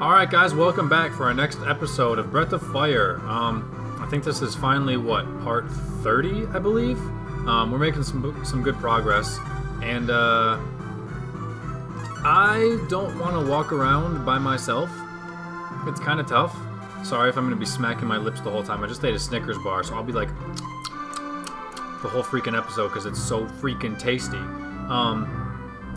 Alright guys, welcome back for our next episode of Breath of Fire. Um, I think this is finally, what, part 30, I believe? Um, we're making some, some good progress. And, uh... I don't want to walk around by myself. It's kind of tough. Sorry if I'm going to be smacking my lips the whole time. I just ate a Snickers bar, so I'll be like... the whole freaking episode because it's so freaking tasty. Um,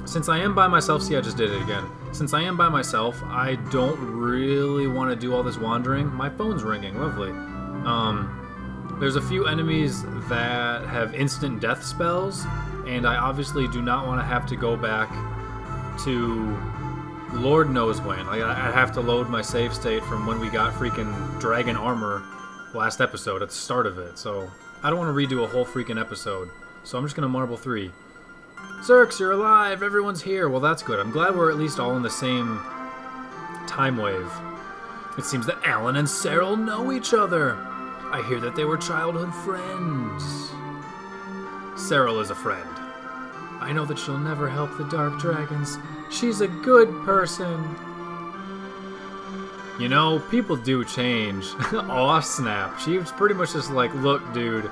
since I am by myself, see, I just did it again. Since I am by myself, I don't really want to do all this wandering. My phone's ringing, lovely. Um, there's a few enemies that have instant death spells, and I obviously do not want to have to go back to Lord knows when. Like, I have to load my save state from when we got freaking dragon armor last episode at the start of it, so I don't want to redo a whole freaking episode. So I'm just gonna marble three. Zerx, you're alive! Everyone's here! Well, that's good. I'm glad we're at least all in the same time wave. It seems that Alan and Cerl know each other. I hear that they were childhood friends. Cerl is a friend. I know that she'll never help the Dark Dragons. She's a good person. You know, people do change. Aw, snap. She was pretty much just like, look, dude.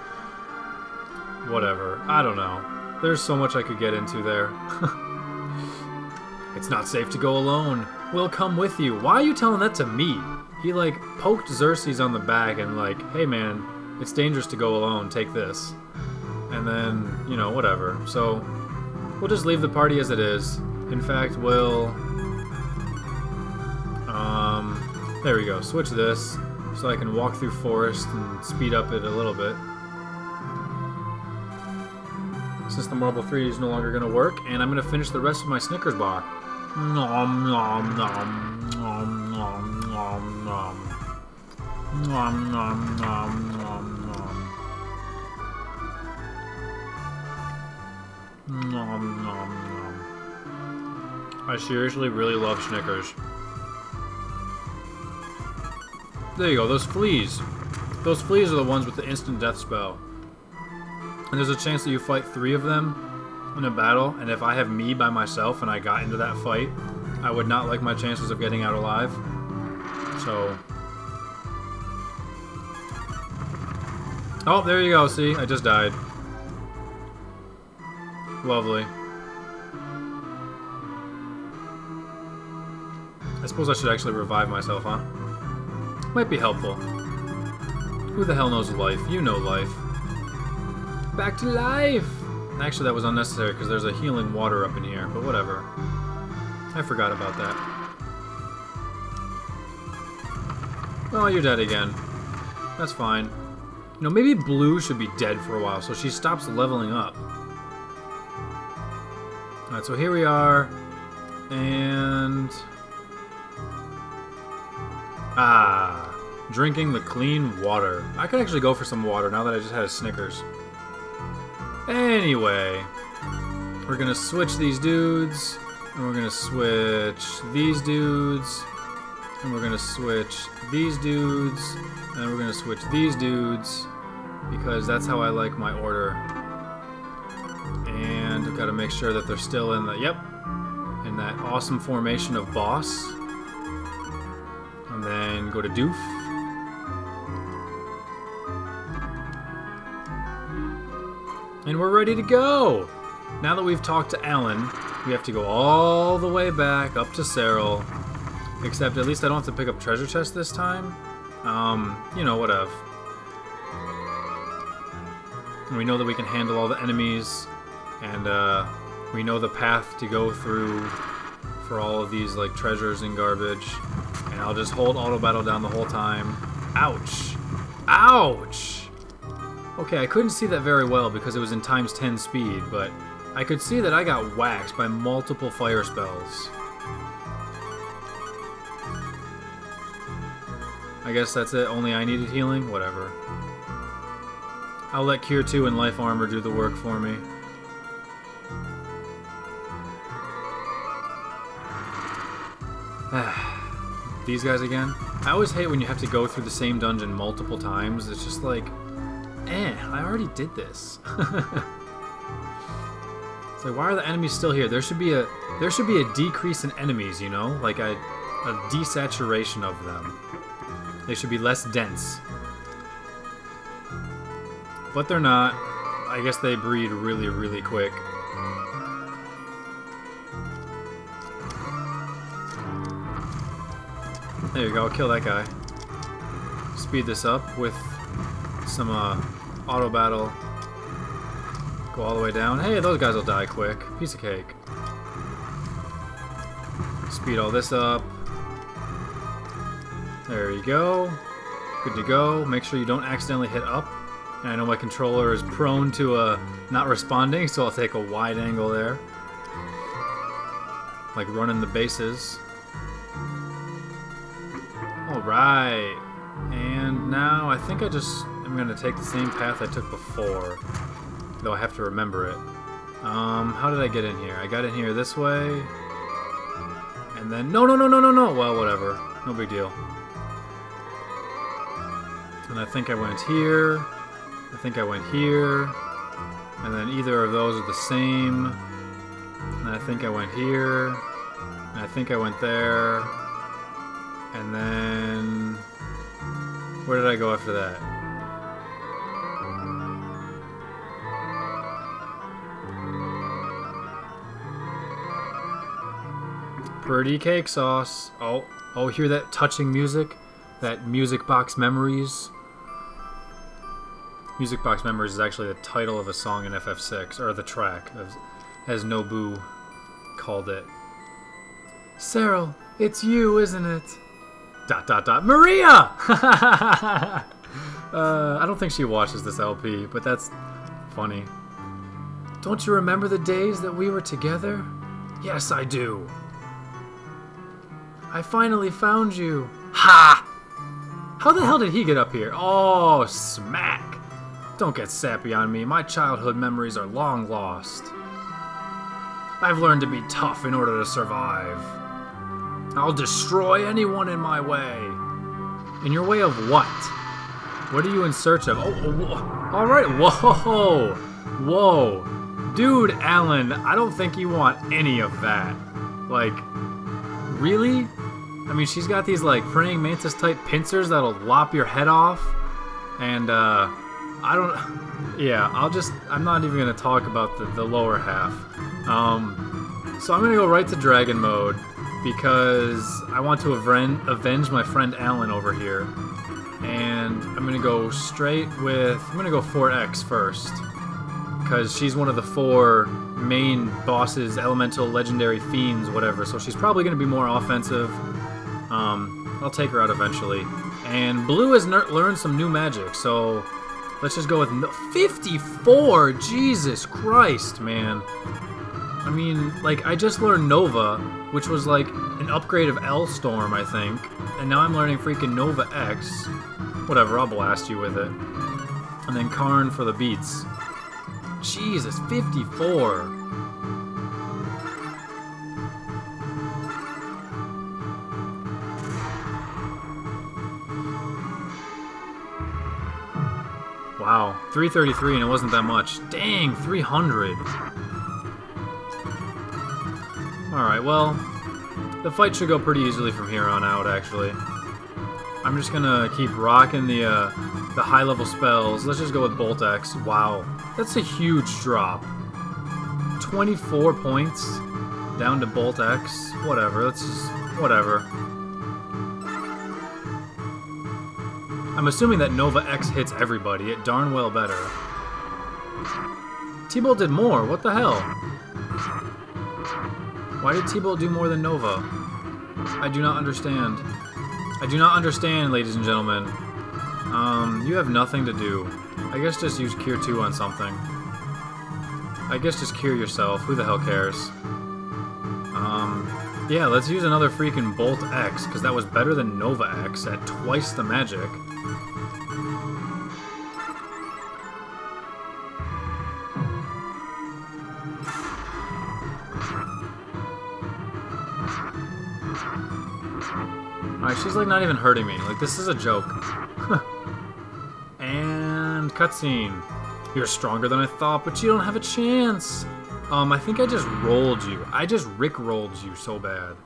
Whatever. I don't know. There's so much I could get into there. it's not safe to go alone. We'll come with you. Why are you telling that to me? He, like, poked Xerxes on the back and, like, hey man, it's dangerous to go alone. Take this. And then, you know, whatever. So, we'll just leave the party as it is. In fact, we'll... Um, there we go. Switch this so I can walk through forest and speed up it a little bit since the Marble 3 is no longer going to work, and I'm going to finish the rest of my Snickers bar. Nom nom nom nom nom nom nom. Nom nom nom nom nom. Nom nom nom. I seriously really love Snickers. There you go, those fleas. Those fleas are the ones with the instant death spell. And there's a chance that you fight three of them in a battle, and if I have me by myself and I got into that fight, I would not like my chances of getting out alive. So... Oh, there you go, see? I just died. Lovely. I suppose I should actually revive myself, huh? Might be helpful. Who the hell knows life? You know life back to life! Actually, that was unnecessary because there's a healing water up in here, but whatever. I forgot about that. Oh, you're dead again. That's fine. You know, maybe Bleu should be dead for a while, so she stops leveling up. Alright, so here we are. And... Ah, drinking the clean water. I could actually go for some water now that I just had a Snickers. Anyway, we're gonna switch these dudes, and we're gonna switch these dudes, and we're gonna switch these dudes, and we're gonna switch these dudes, because that's how I like my order. And I've gotta make sure that they're still in the, yep, in that awesome formation of boss. And then go to doof. And we're ready to go! Now that we've talked to Alan, we have to go all the way back up to Cerl. Except at least I don't have to pick up treasure chest this time. Um, you know, whatever. And we know that we can handle all the enemies, and uh, we know the path to go through for all of these like treasures and garbage. And I'll just hold auto battle down the whole time. Ouch! Ouch! Okay, I couldn't see that very well because it was in times 10 speed, but I could see that I got waxed by multiple fire spells. I guess that's it, only I needed healing? Whatever. I'll let Cure 2 and Life Armor do the work for me. These guys again? I always hate when you have to go through the same dungeon multiple times. It's just like, Eh, I already did this. It's like, why are the enemies still here? There should be a there should be a decrease in enemies, you know, like a a desaturation of them. They should be less dense. But they're not. I guess they breed really, really quick. There you go, I'll kill that guy. Speed this up with some uh, auto battle. Go all the way down. Hey, those guys will die quick. Piece of cake. Speed all this up. There you go. Good to go. Make sure you don't accidentally hit up. And I know my controller is prone to uh, not responding, so I'll take a wide angle there. Like running the bases. Alright. And now I think I just going to take the same path I took before. Though I have to remember it. Um, how did I get in here? I got in here this way. And then... No, no, no, no, no, no! Well, whatever. No big deal. And I think I went here. I think I went here. And then either of those are the same. And I think I went here. And I think I went there. And then... Where did I go after that? Pretty cake sauce. Oh, oh, hear that touching music? That music box memories? Music Box Memories is actually the title of a song in FF6, or the track, as, as Nobu called it. Cerl, it's you, isn't it? Dot dot dot. Maria! uh, I don't think she watches this LP, but that's funny. Don't you remember the days that we were together? Yes, I do. I finally found you. Ha! How the hell did he get up here? Oh, smack. Don't get sappy on me. My childhood memories are long lost. I've learned to be tough in order to survive. I'll destroy anyone in my way. In your way of what? What are you in search of? Oh, oh all right. Whoa, whoa, dude, Alan. I don't think you want any of that. Like, really? I mean, she's got these like praying mantis type pincers that'll lop your head off, and uh, I don't. Yeah, I'll just. I'm not even gonna talk about the, the lower half. Um, so I'm gonna go right to dragon mode because I want to avenge, avenge my friend Alan over here, and I'm gonna go straight with. I'm gonna go 4X first because she's one of the four main bosses, elemental, legendary fiends, whatever. So she's probably gonna be more offensive. Um, I'll take her out eventually. And Bleu has learned some new magic, so Let's just go with no 54. Jesus Christ, man. I mean, like, I just learned Nova, which was like an upgrade of L-Storm, I think. And now I'm learning freaking Nova X. Whatever, I'll blast you with it. And then Karn for the beats. Jesus, 54. Wow, 333 and it wasn't that much. Dang, 300. Alright, well, the fight should go pretty easily from here on out, actually. I'm just gonna keep rocking the, uh, the high-level spells. Let's just go with Bolt X. Wow, that's a huge drop. 24 points down to Bolt X. Whatever, that's just... whatever. I'm assuming that Nova X hits everybody. It darn well better. T-Bolt did more. What the hell? Why did T-Bolt do more than Nova? I do not understand. I do not understand, ladies and gentlemen. Um, you have nothing to do. I guess just use Cure 2 on something. I guess just cure yourself. Who the hell cares? Um, yeah, let's use another freaking Bolt X, because that was better than Nova X at twice the magic. Alright, she's like not even hurting me. Like, this is a joke. Cutscene. You're stronger than I thought, but you don't have a chance. Um, I think I just rolled you. I just Rick rolled you so bad.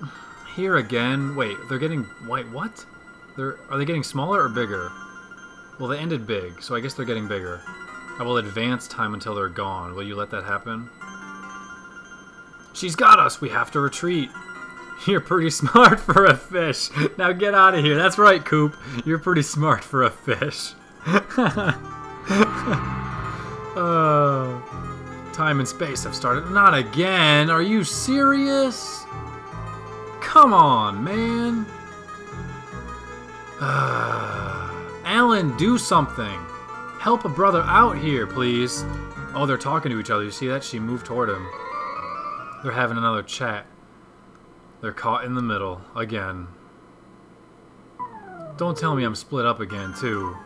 Here again. Wait, they're getting. Wait, what? They're are they getting smaller or bigger? Well, they ended big, so I guess they're getting bigger. I will advance time until they're gone. Will you let that happen? She's got us! We have to retreat! You're pretty smart for a fish. Now get out of here. That's right, Coop. You're pretty smart for a fish. uh, time and space have started. Not again. Are you serious? Come on, man. Alan, do something. Help a brother out here, please. Oh, they're talking to each other. You see that? She moved toward him. They're having another chat. They're caught in the middle again. Don't tell me I'm split up again, too.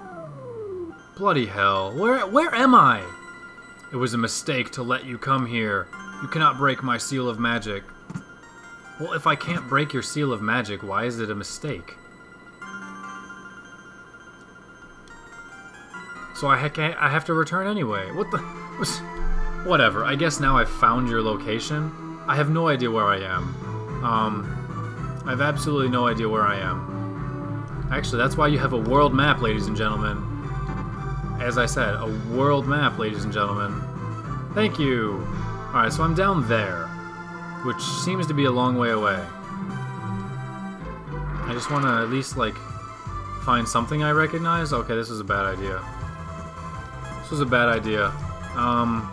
Bloody hell. Where where am I? It was a mistake to let you come here. You cannot break my seal of magic. Well, if I can't break your seal of magic, why is it a mistake? So I, I have to return anyway. What the... Whatever. I guess now I've found your location. I have no idea where I am. Um, I have absolutely no idea where I am. Actually, that's why you have a world map, ladies and gentlemen. As I said, a world map, ladies and gentlemen. Thank you. Alright, so I'm down there, which seems to be a long way away. I just want to at least, like, find something I recognize. Okay, this is a bad idea. This was a bad idea. Um,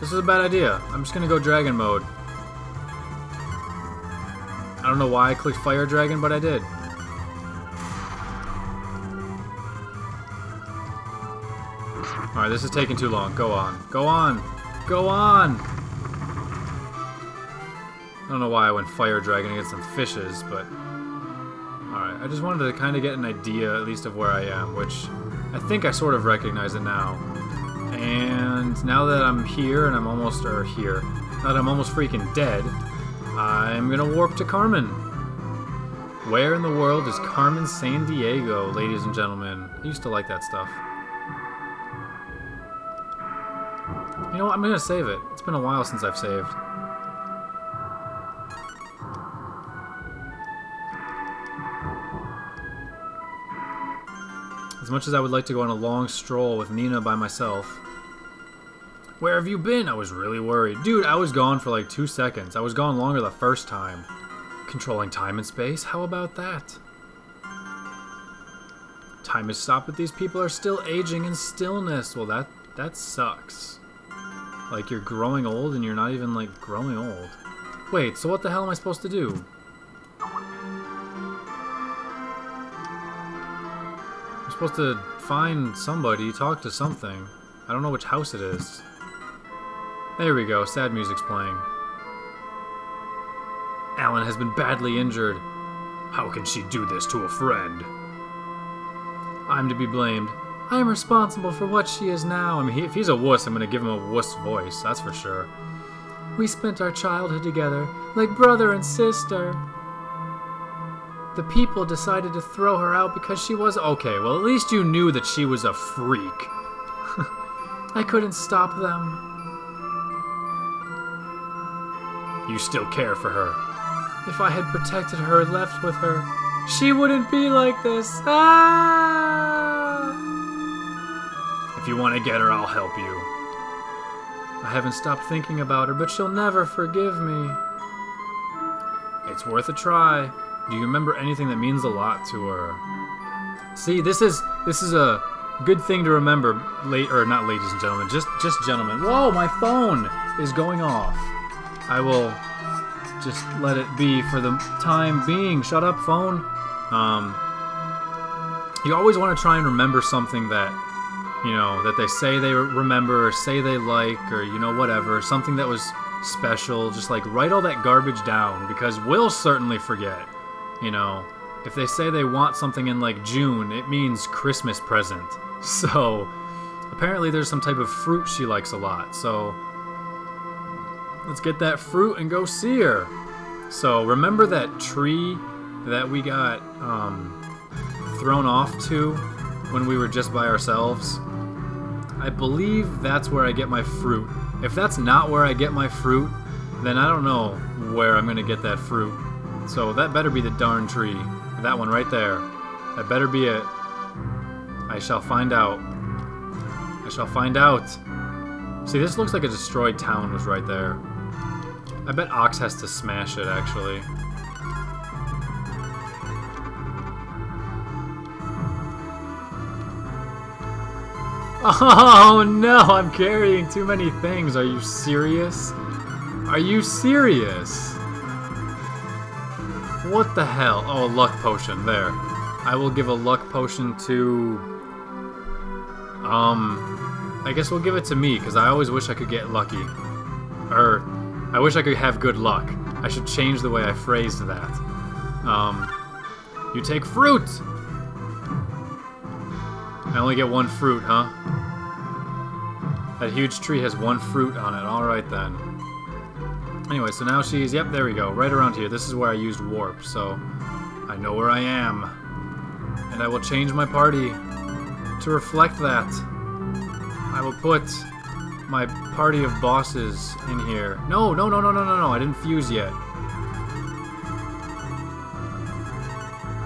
this is a bad idea. I'm just gonna go dragon mode. I don't know why I clicked fire dragon, but I did. Alright, this is taking too long. Go on. Go on! Go on! I don't know why I went fire dragon against some fishes, but... Alright, I just wanted to kind of get an idea, at least, of where I am, which I think I sort of recognize it now. And now that I'm here, and I'm almost, or here, now that I'm almost freaking dead, I'm gonna warp to Carmen. Where in the world is Carmen Sandiego, ladies and gentlemen? I used to like that stuff. You know what? I'm gonna save it. It's been a while since I've saved. As much as I would like to go on a long stroll with Nina by myself. Where have you been? I was really worried. Dude, I was gone for like two seconds. I was gone longer the first time. Controlling time and space? How about that? Time has stopped, but these people are still aging in stillness. Well, that that sucks. Like, you're growing old and you're not even, like, growing old. Wait, so what the hell am I supposed to do? I'm supposed to find somebody, talk to something. I don't know which house it is. There we go, sad music's playing. Alan has been badly injured. How can she do this to a friend? I'm to be blamed. I am responsible for what she is now. I mean, if he's a wuss, I'm going to give him a wuss voice, that's for sure. We spent our childhood together, like brother and sister. The people decided to throw her out because she was. Okay, well, at least you knew that she was a freak. I couldn't stop them. You still care for her. If I had protected her left with her, she wouldn't be like this. Ah! If you want to get her, I'll help you. I haven't stopped thinking about her, but she'll never forgive me. It's worth a try. Do you remember anything that means a lot to her? See, this is this is a good thing to remember, late or not, ladies and gentlemen, just just gentlemen. Whoa, my phone is going off. I will just let it be for the time being. Shut up, phone. Um, you always want to try and remember something that you know that they say they remember or say they like or you know whatever something that was special just like write all that garbage down because we'll certainly forget you know, if they say they want something in like June, it means Christmas present. So, apparently there's some type of fruit she likes a lot. So, let's get that fruit and go see her. So, remember that tree that we got um, thrown off to when we were just by ourselves? I believe that's where I get my fruit. If that's not where I get my fruit, then I don't know where I'm gonna get that fruit. So that better be the darn tree. That one right there. That better be it. I shall find out. I shall find out. See, this looks like a destroyed town was right there. I bet Ox has to smash it, actually. Oh no, I'm carrying too many things. Are you serious? Are you serious? What the hell? Oh, a luck potion. There. I will give a luck potion to... Um... I guess we'll give it to me, because I always wish I could get lucky. Or, I wish I could have good luck. I should change the way I phrased that. Um... You take fruit! I only get one fruit, huh? That huge tree has one fruit on it. Alright then. Anyway, so now she's... Yep, there we go. Right around here. This is where I used warp, so... I know where I am. And I will change my party to reflect that. I will put my party of bosses in here. No, no, no, no, no, no, no. I didn't fuse yet.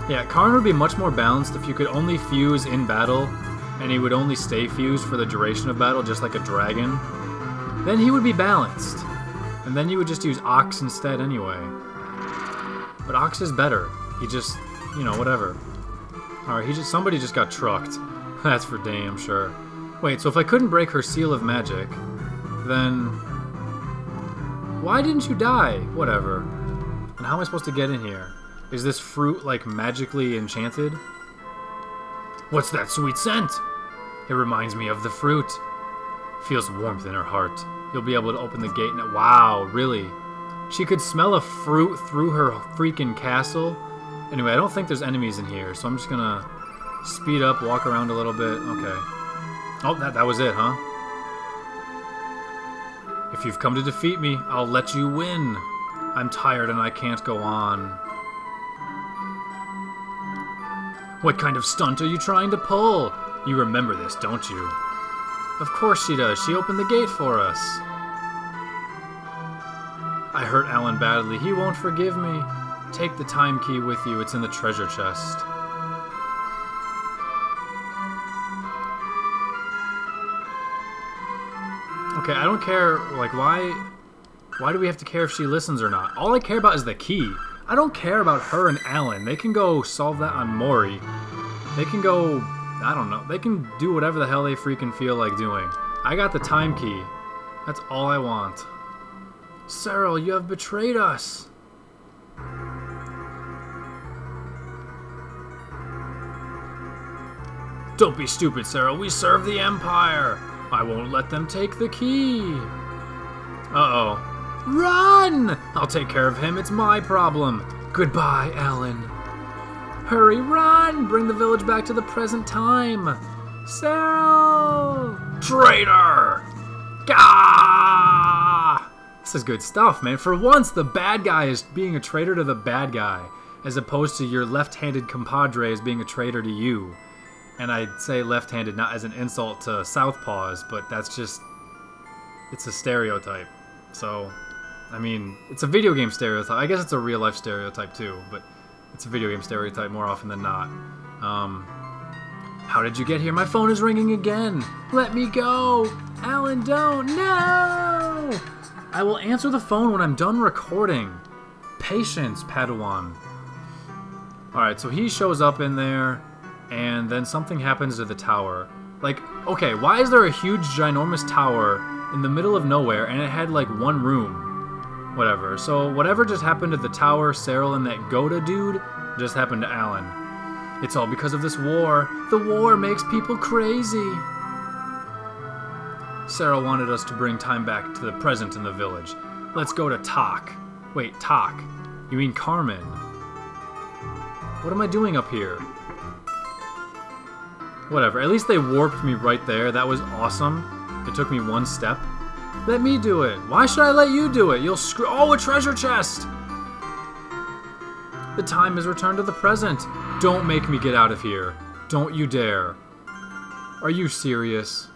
Yeah, Karn would be much more balanced if you could only fuse in battle, and he would only stay fused for the duration of battle, just like a dragon. Then he would be balanced. And then you would just use Ox instead anyway. But Ox is better. He just, you know, whatever. Alright, he just somebody just got trucked. That's for damn sure. Wait, so if I couldn't break her seal of magic, then why didn't you die? Whatever. And how am I supposed to get in here? Is this fruit, like, magically enchanted? What's that sweet scent? It reminds me of the fruit. Feels warmth in her heart. You'll be able to open the gate now. Wow, really? She could smell a fruit through her freaking castle? Anyway, I don't think there's enemies in here, so I'm just gonna speed up, walk around a little bit. Okay. Oh, that, that was it, huh? If you've come to defeat me, I'll let you win. I'm tired and I can't go on. What kind of stunt are you trying to pull? You remember this, don't you? Of course she does. She opened the gate for us. I hurt Alan badly. He won't forgive me. Take the time key with you. It's in the treasure chest. Okay, I don't care, like, why... Why do we have to care if she listens or not? All I care about is the key. I don't care about her and Alan. They can go solve that on Mori. They can go... I don't know. They can do whatever the hell they freaking feel like doing. I got the time key. That's all I want. Cerl, you have betrayed us. Don't be stupid, Cerl. We serve the Empire. I won't let them take the key. Uh-oh. Run! I'll take care of him. It's my problem. Goodbye, Alan. Hurry, run! Bring the village back to the present time. Cerl! Traitor! Gah! This is good stuff, man. For once, the bad guy is being a traitor to the bad guy, as opposed to your left-handed compadre as being a traitor to you. And I say left-handed not as an insult to southpaws, but that's just... It's a stereotype. So, I mean, it's a video game stereotype. I guess it's a real-life stereotype too, but it's a video game stereotype more often than not. Um, how did you get here? My phone is ringing again. Let me go. Alan, don't. No! I will answer the phone when I'm done recording. Patience, Padawan. Alright, so he shows up in there, and then something happens to the tower. Like, okay, why is there a huge, ginormous tower in the middle of nowhere, and it had, like, one room? Whatever. So, whatever just happened to the tower, Cerl, and that Goda dude, just happened to Alan. It's all because of this war. The war makes people crazy. Sarah wanted us to bring time back to the present in the village. Let's go to Tock. Wait, Tock. You mean Carmen? What am I doing up here? Whatever. At least they warped me right there. That was awesome. It took me one step. Let me do it. Why should I let you do it? You'll screw- Oh, a treasure chest! The time has returned to the present. Don't make me get out of here. Don't you dare. Are you serious?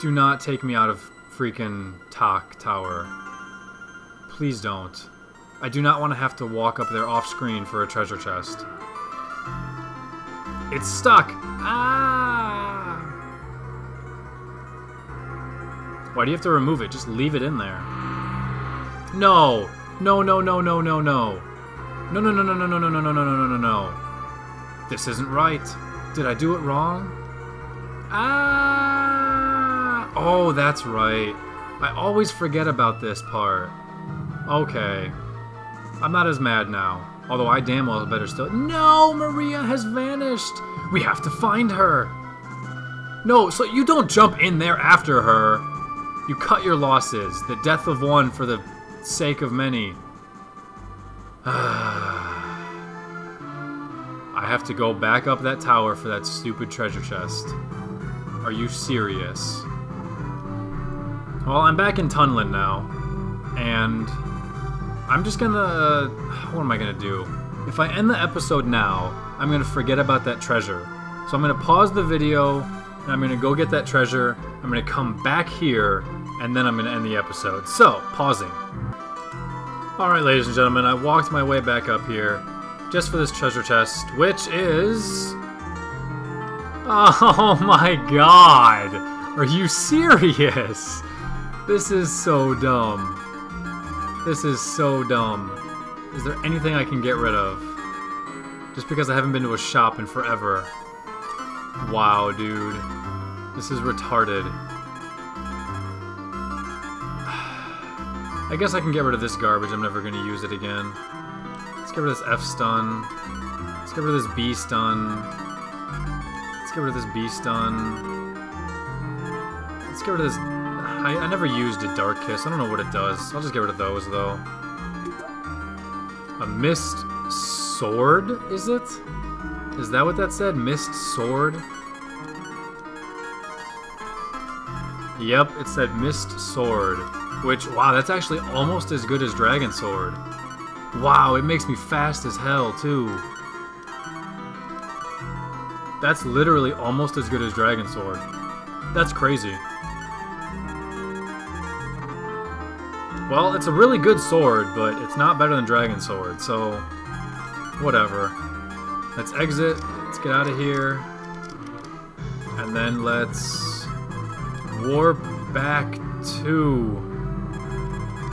Do not take me out of freaking Tock Tower. Please don't. I do not want to have to walk up there off screen for a treasure chest. It's stuck! Ah! Why do you have to remove it? Just leave it in there. No! No, no, no, no, no, no. No, no, no, no, no, no, no, no, no, no, no, no, no, no. This isn't right. Did I do it wrong? Ah! Oh, that's right. I always forget about this part. Okay. I'm not as mad now. Although I damn well better still. No, Maria has vanished. We have to find her. No, so you don't jump in there after her. You cut your losses. The death of one for the sake of many. I have to go back up that tower for that stupid treasure chest. Are you serious? Well, I'm back in Tunlin now, and I'm just gonna. Uh, what am I gonna do? If I end the episode now, I'm gonna forget about that treasure. So I'm gonna pause the video, and I'm gonna go get that treasure. I'm gonna come back here, and then I'm gonna end the episode. So, pausing. Alright, ladies and gentlemen, I walked my way back up here just for this treasure chest, which is. Oh my god! Are you serious? This is so dumb. This is so dumb. Is there anything I can get rid of? Just because I haven't been to a shop in forever. Wow, dude. This is retarded. I guess I can get rid of this garbage. I'm never going to use it again. Let's get rid of this F stun. Let's get rid of this B stun. Let's get rid of this B stun. Let's get rid of this... I, I never used a Dark Kiss. I don't know what it does. I'll just get rid of those, though. A Mist Sword, is it? Is that what that said? Mist Sword? Yep, it said Mist Sword. Which, wow, that's actually almost as good as Dragon Sword. Wow, it makes me fast as hell, too. That's literally almost as good as Dragon Sword. That's crazy. Well, it's a really good sword, but it's not better than Dragon Sword, so... Whatever. Let's exit. Let's get out of here. And then let's... Warp back to...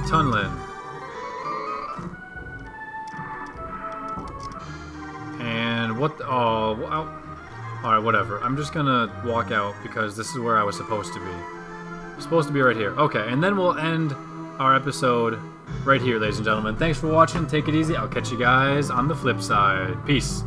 Tunlin. And what? The, oh, well, all right, whatever. I'm just gonna walk out because this is where I was supposed to be. I'm supposed to be right here. Okay, and then we'll end our episode right here, ladies and gentlemen. Thanks for watching. Take it easy. I'll catch you guys on the flip side. Peace.